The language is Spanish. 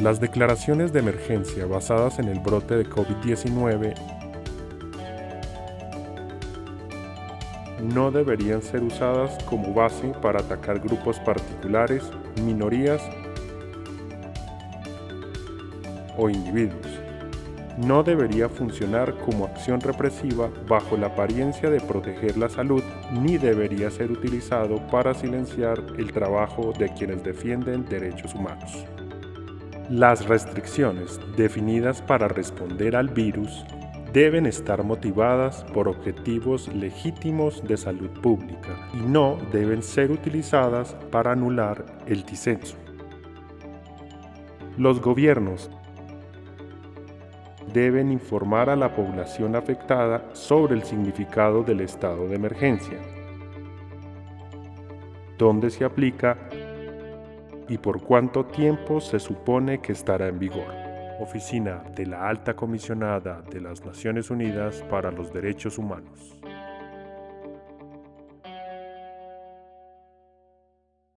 Las declaraciones de emergencia basadas en el brote de COVID-19 no deberían ser usadas como base para atacar grupos particulares, minorías o individuos. No debería funcionar como acción represiva bajo la apariencia de proteger la salud, ni debería ser utilizado para silenciar el trabajo de quienes defienden derechos humanos. Las restricciones definidas para responder al virus deben estar motivadas por objetivos legítimos de salud pública y no deben ser utilizadas para anular el disenso. Los gobiernos deben informar a la población afectada sobre el significado del estado de emergencia, dónde se aplica y por cuánto tiempo se supone que estará en vigor. Oficina de la Alta Comisionada de las Naciones Unidas para los Derechos Humanos.